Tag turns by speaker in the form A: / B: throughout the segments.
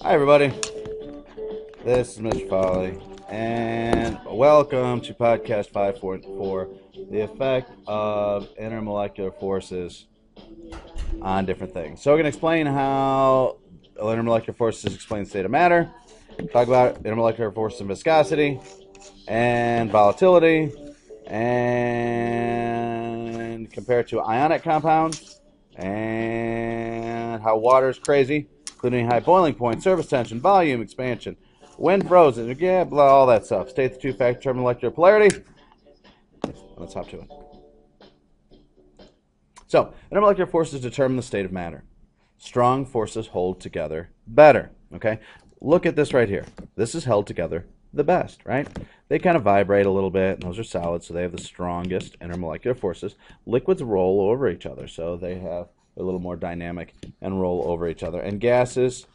A: Hi, everybody. This is Mr. Falli, and welcome to podcast 544 The Effect of Intermolecular Forces on Different Things. So, we're going to explain how intermolecular forces explain the state of matter, talk about intermolecular forces and viscosity, and volatility, and compare it to ionic compounds, and how water is crazy including high boiling point, surface tension, volume, expansion, when frozen, yeah, blah, all that stuff. State the two-factor term molecular polarity. Let's hop to it. So, intermolecular forces determine the state of matter. Strong forces hold together better. Okay, look at this right here. This is held together the best, right? They kind of vibrate a little bit, and those are solids, so they have the strongest intermolecular forces. Liquids roll over each other, so they have a little more dynamic and roll over each other. And gases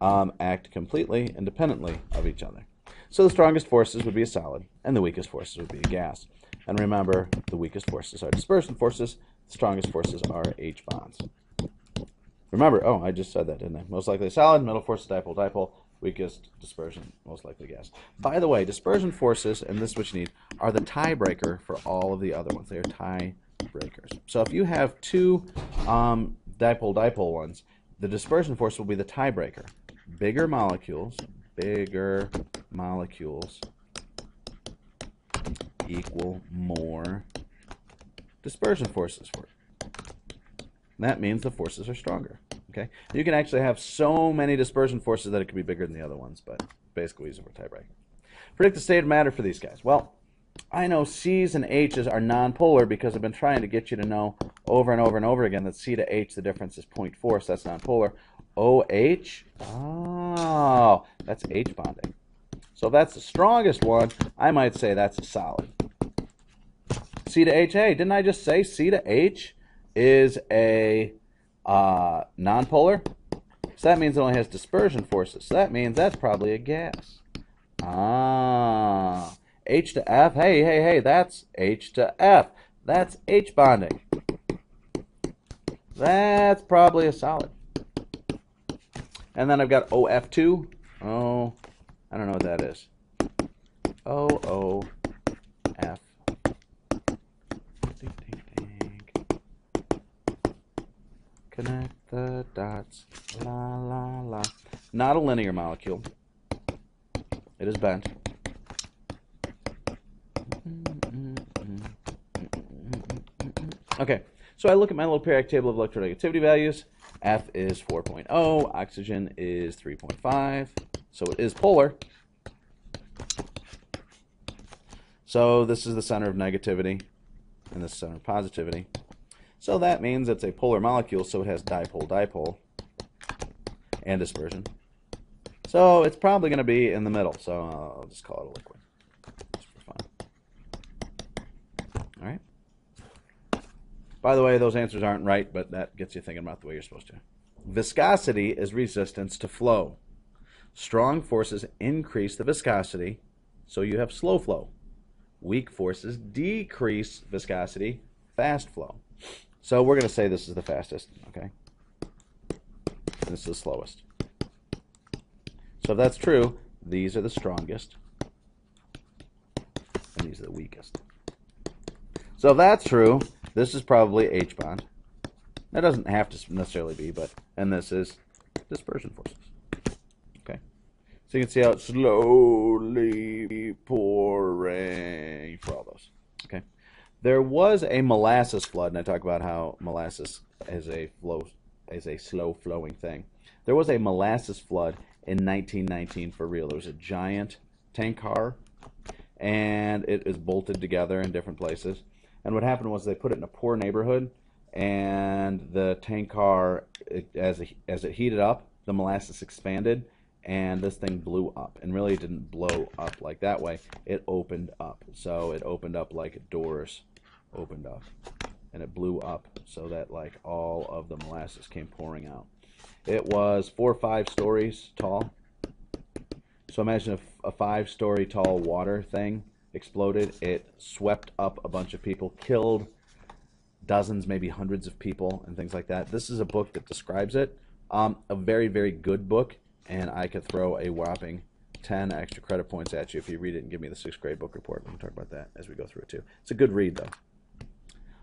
A: um, act completely independently of each other. So the strongest forces would be a solid, and the weakest forces would be a gas. And remember, the weakest forces are dispersion forces, the strongest forces are H bonds. Remember, oh, I just said that, didn't I? Most likely solid, middle force dipole, dipole, weakest dispersion, most likely gas. By the way, dispersion forces, and this is what you need, are the tiebreaker for all of the other ones. They are tie breakers. So if you have two um, dipole-dipole ones, the dispersion force will be the tiebreaker. Bigger molecules, bigger molecules equal more dispersion forces for it. That means the forces are stronger. Okay, you can actually have so many dispersion forces that it could be bigger than the other ones, but basically use it for tiebreaker. Predict the state of matter for these guys. Well, I know C's and H's are nonpolar because I've been trying to get you to know over and over and over again that C to H, the difference is 0.4, so that's nonpolar. OH, oh, that's H bonding. So if that's the strongest one, I might say that's a solid. C to H, hey, didn't I just say C to H is a uh, nonpolar? So that means it only has dispersion forces. So that means that's probably a gas. Ah. H to F. Hey, hey, hey, that's H to F. That's H bonding. That's probably a solid. And then I've got OF2. Oh, I don't know what that is. OOF. Ding, ding, ding. Connect the dots. La, la, la. Not a linear molecule. It is bent. Okay, so I look at my little periodic table of electronegativity values. F is 4.0, oxygen is 3.5, so it is polar. So this is the center of negativity, and this center of positivity. So that means it's a polar molecule, so it has dipole-dipole and dispersion. So it's probably going to be in the middle, so I'll just call it a liquid. All right. By the way, those answers aren't right, but that gets you thinking about the way you're supposed to. Viscosity is resistance to flow. Strong forces increase the viscosity, so you have slow flow. Weak forces decrease viscosity, fast flow. So we're going to say this is the fastest, okay? This is the slowest. So if that's true, these are the strongest, and these are the weakest. So if that's true, this is probably H bond. That doesn't have to necessarily be, but and this is dispersion forces. Okay. So you can see how it's slowly pouring for all those. Okay. There was a molasses flood, and I talk about how molasses is a flow is a slow flowing thing. There was a molasses flood in 1919 for real. There was a giant tank car, and it is bolted together in different places and what happened was they put it in a poor neighborhood, and the tank car, it, as it, as it heated up, the molasses expanded, and this thing blew up. And really, it didn't blow up like that way. It opened up. So it opened up like doors opened up, and it blew up so that like all of the molasses came pouring out. It was four or five stories tall. So imagine a, a five-story tall water thing exploded. It swept up a bunch of people, killed dozens, maybe hundreds of people, and things like that. This is a book that describes it. Um, a very, very good book. and I could throw a whopping 10 extra credit points at you if you read it and give me the sixth grade book report. We can talk about that as we go through it too. It's a good read though.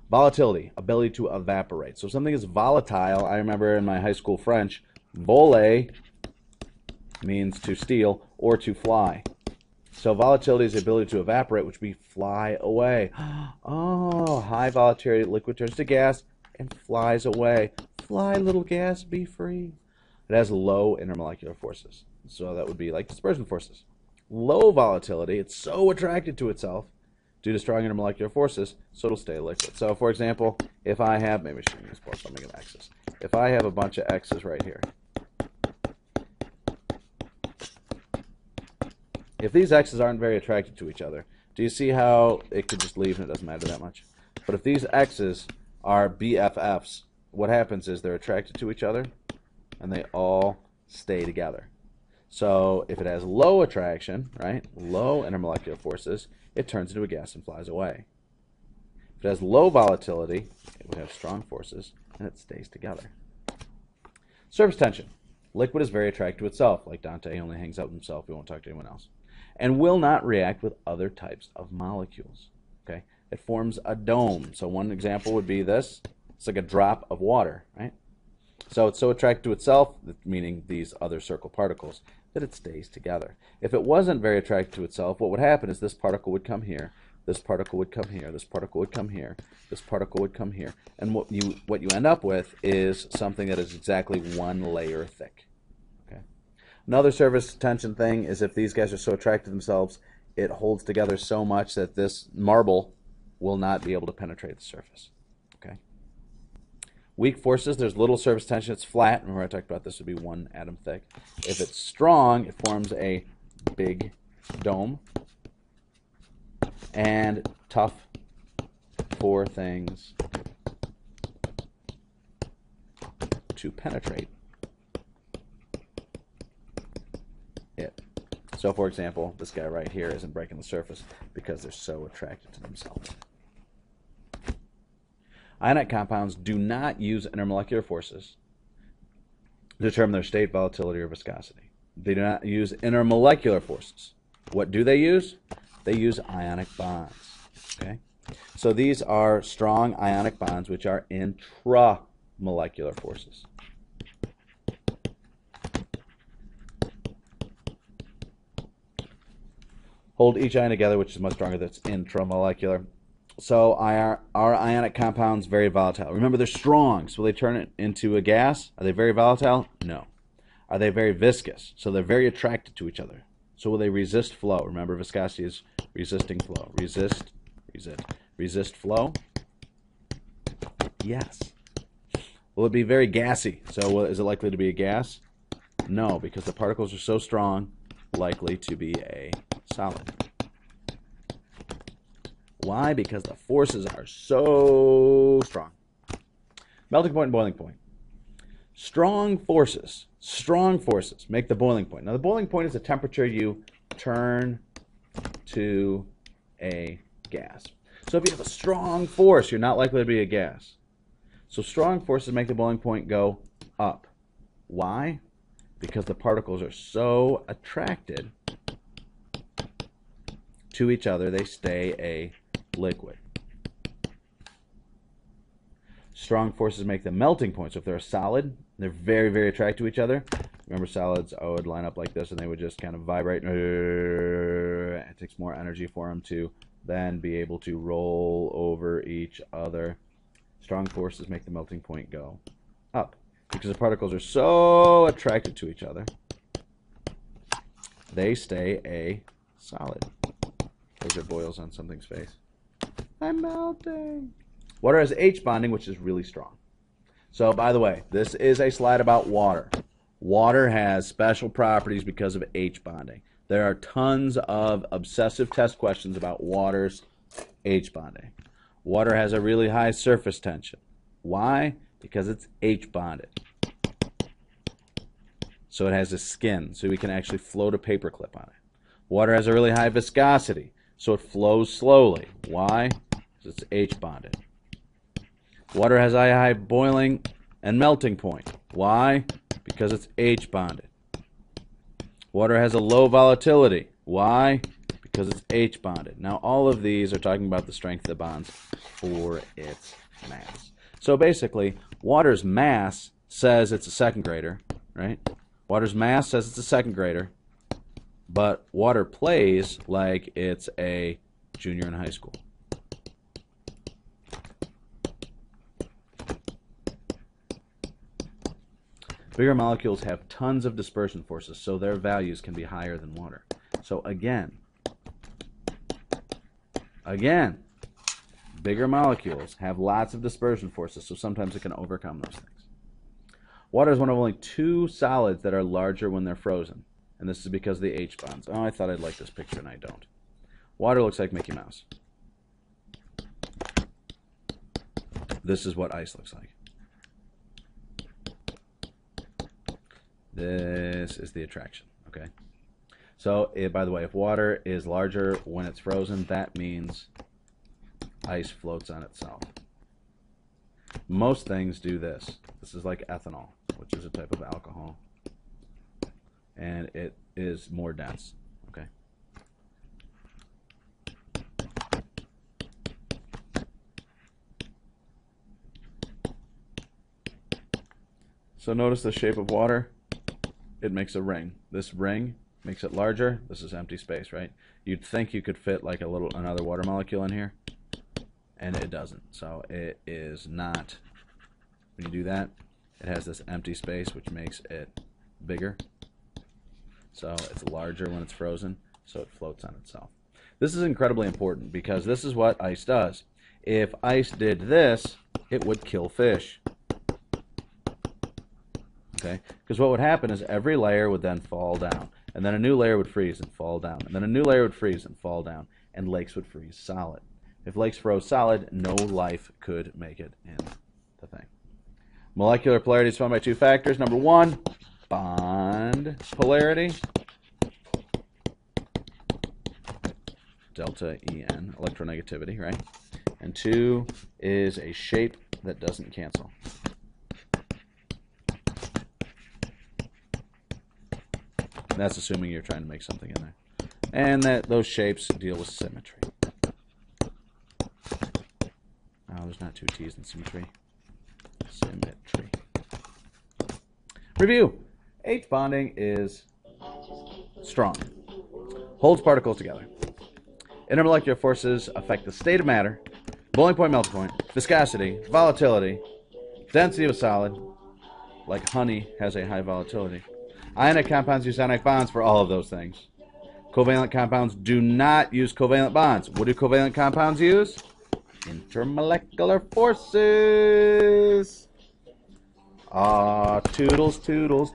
A: Volatility, ability to evaporate. So something is volatile. I remember in my high school French, voler means to steal or to fly. So volatility is the ability to evaporate, which be fly away. Oh, high volatility liquid turns to gas and flies away. Fly, little gas, be free. It has low intermolecular forces. So that would be like dispersion forces. Low volatility, it's so attracted to itself due to strong intermolecular forces, so it'll stay liquid. So for example, if I have, maybe I should use plus something of x's. If I have a bunch of x's right here, if these x's aren't very attracted to each other, do you see how it could just leave and it doesn't matter that much? But if these x's are BFFs, what happens is they're attracted to each other and they all stay together. So if it has low attraction, right, low intermolecular forces, it turns into a gas and flies away. If it has low volatility, it would have strong forces and it stays together. Surface tension. Liquid is very attracted to itself, like Dante he only hangs out with himself, he won't talk to anyone else, and will not react with other types of molecules. Okay, It forms a dome. So one example would be this. It's like a drop of water, right? So it's so attracted to itself, meaning these other circle particles, that it stays together. If it wasn't very attracted to itself, what would happen is this particle would come here, this particle would come here, this particle would come here, this particle would come here. And what you what you end up with is something that is exactly one layer thick. Another surface tension thing is if these guys are so attracted to themselves, it holds together so much that this marble will not be able to penetrate the surface. Okay. Weak forces, there's little surface tension, it's flat. Remember I talked about this would be one atom thick. If it's strong, it forms a big dome. And tough for things to penetrate it. So for example, this guy right here isn't breaking the surface because they're so attracted to themselves. Ionic compounds do not use intermolecular forces to determine their state, volatility, or viscosity. They do not use intermolecular forces. What do they use? They use ionic bonds. Okay? So these are strong ionic bonds which are intramolecular forces. Hold each ion together, which is much stronger. That's intramolecular. So our, our ionic compounds very volatile. Remember, they're strong, so will they turn it into a gas? Are they very volatile? No. Are they very viscous? So they're very attracted to each other. So will they resist flow? Remember, viscosity is resisting flow. Resist, resist, resist flow. Yes. Will it be very gassy? So is it likely to be a gas? No, because the particles are so strong, likely to be a solid. Why? Because the forces are so strong. Melting point and boiling point. Strong forces, strong forces make the boiling point. Now, the boiling point is the temperature you turn to a gas. So if you have a strong force, you're not likely to be a gas. So strong forces make the boiling point go up. Why? Because the particles are so attracted to each other, they stay a liquid. Strong forces make the melting point. So if they're a solid, they're very, very attracted to each other. Remember solids oh, I would line up like this and they would just kind of vibrate. It takes more energy for them to then be able to roll over each other. Strong forces make the melting point go up because the particles are so attracted to each other. They stay a solid. Those are boils on something's face. I'm melting. Water has H bonding, which is really strong. So, by the way, this is a slide about water. Water has special properties because of H bonding. There are tons of obsessive test questions about water's H bonding. Water has a really high surface tension. Why? Because it's H bonded. So it has a skin, so we can actually float a paperclip on it. Water has a really high viscosity, so it flows slowly. Why? Because it's H bonded. Water has a high boiling and melting point. Why? Because it's H bonded. Water has a low volatility. Why? Because it's H bonded. Now, all of these are talking about the strength of the bonds for its mass. So basically, water's mass says it's a second grader, right? Water's mass says it's a second grader, but water plays like it's a junior in high school. Bigger molecules have tons of dispersion forces, so their values can be higher than water. So again, again, bigger molecules have lots of dispersion forces, so sometimes it can overcome those things. Water is one of only two solids that are larger when they're frozen, and this is because the H bonds. Oh, I thought I'd like this picture, and I don't. Water looks like Mickey Mouse. This is what ice looks like. This is the attraction, okay? So, eh, by the way, if water is larger when it's frozen, that means ice floats on itself. Most things do this. This is like ethanol, which is a type of alcohol. And it is more dense, okay? So notice the shape of water it makes a ring. This ring makes it larger. This is empty space, right? You'd think you could fit like a little another water molecule in here, and it doesn't. So it is not. When you do that, it has this empty space, which makes it bigger. So it's larger when it's frozen, so it floats on itself. This is incredibly important because this is what ice does. If ice did this, it would kill fish okay? Because what would happen is every layer would then fall down, and then a new layer would freeze and fall down, and then a new layer would freeze and fall down, and lakes would freeze solid. If lakes froze solid, no life could make it in the thing. Molecular polarity is found by two factors. Number one, bond polarity. Delta En, electronegativity, right? And two is a shape that doesn't cancel. That's assuming you're trying to make something in there. And that those shapes deal with symmetry. Oh, there's not two T's in symmetry. Symmetry. Review. H bonding is strong. Holds particles together. Intermolecular forces affect the state of matter, boiling point, melting point, viscosity, volatility, density of a solid, like honey has a high volatility, Ionic compounds use ionic bonds for all of those things. Covalent compounds do not use covalent bonds. What do covalent compounds use? Intermolecular forces. Ah, toodles, toodles,